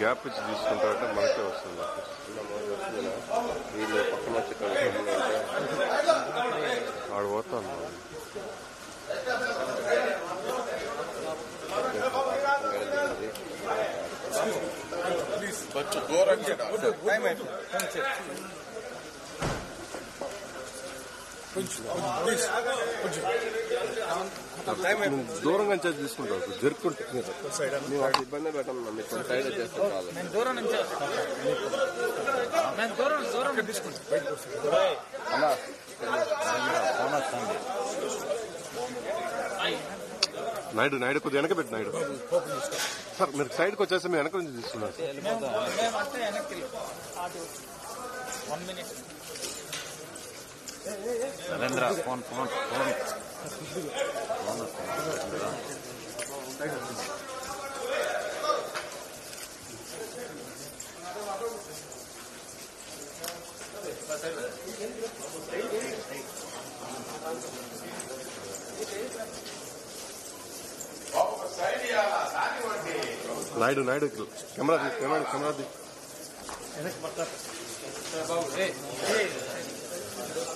Gap ఇచ్చి తీసుకుంటారంటే మనకే వస్తుంది. వీళ్ళు పక్కన వచ్చేటప్పుడు ఆడు పోతాను. అయిపోయింది నువ్వు దూరంగా చేసి తీసుకుంటావు జరుపుకుంటే ఇబ్బంది పెట్టం మీకు సైడ్ వచ్చేస్తాం దూరం తీసుకుంటాను నాయుడు నాయుడు కొద్దిగా వెనక పెట్టి నాయుడు. సార్ మీరు సైడ్కి వచ్చేసి మేము వెనక నుంచి తీసుకున్నాం. One minute Narendra phone phone phone Naidu Naidu camera తీ కెమెరా కెమెరా తీ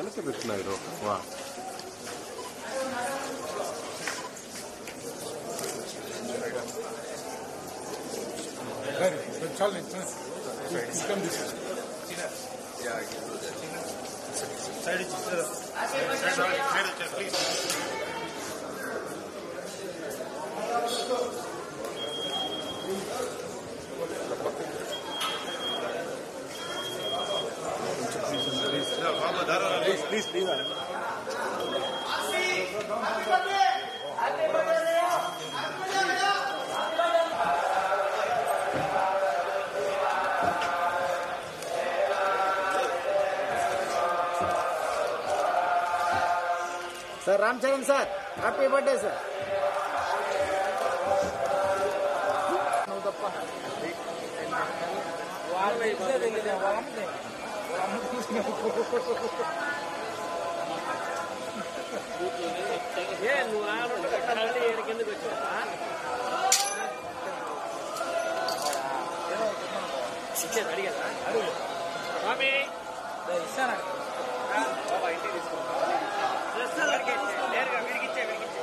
எனக்கு பிரச்சனை ஆயிடும் வா Charlie, come this way. Yeah, I can do that. Side, side, side, please. Please please sir Ramcharan sir happy birthday sir wall में నువ్వు ఆడు కిందకి వచ్చావా ఇచ్చేది అడిగారా అడుగు స్వామి. ఇస్తాను? బాబా ఇంటికి తీసుకో నేరుగా విరిగిచ్చే విరిగిచ్చే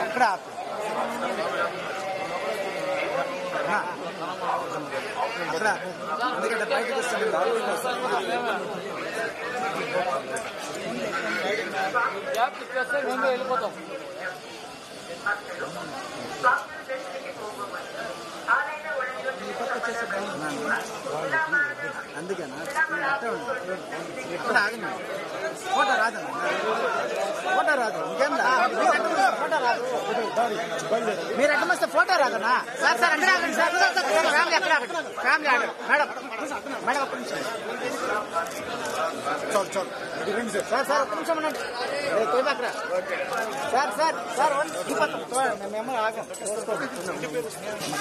ఇక్కడ అక్కడ ఎందుకంటే బయటకు వస్తుంది గ్యాప్ అందుకేనా ఎక్కడ ఆగండి ఫోటో రాదన్న ఫోటో రాదు ఇంకేం ఫోటో రాదు మీరు ఎక్కడ వస్తే ఫోటో రాదన్నా సార్ సార్ అందరూ ఆగండి సార్ ఫ్యామిలీ ఎక్కడ ఆగండి ఫ్యామిలీ ఆగండి మేడం మేడం ఒక్క నిమిషం చాలు చాలు సార్ సార్ ఒక్క నిమిషం ఉండండి. ఏ, తోయబాకరా. సార్ సార్ సార్ మేము ఆగం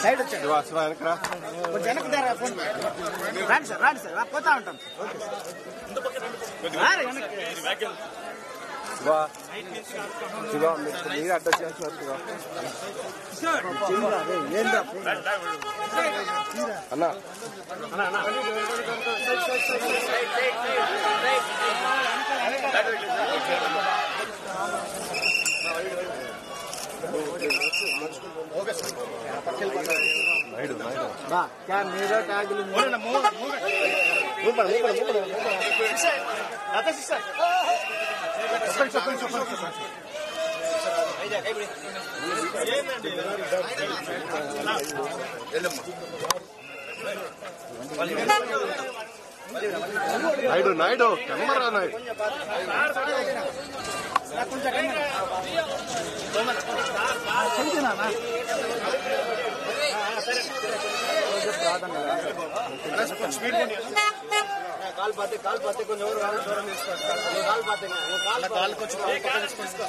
సైడ్ వచ్చాడు వెనక్కి దారా ఫోన్ రాండి సార్ రాండి సార్. పోతా ఉంటాం. శివ శివ మీరు అడ్డ చేస్తున్నారు శివ అన్న నాయుడు నాయుడు బా క్యా మీరే ట్యాగులు చెప్పండి చెప్పండి చెప్పండి చెప్పండి Naidu Naidu camera Naidu చెల్లినానా call పాతే call పాతే కొంచెం ఎవరు కాలు దూరం తీసుకోండి కాల్ పాతే కాల్ కాలు కొంచెం తీసుకో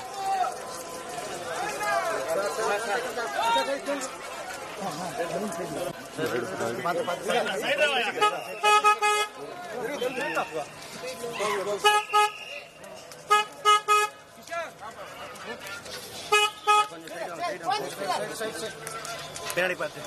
બેરાણી પાસે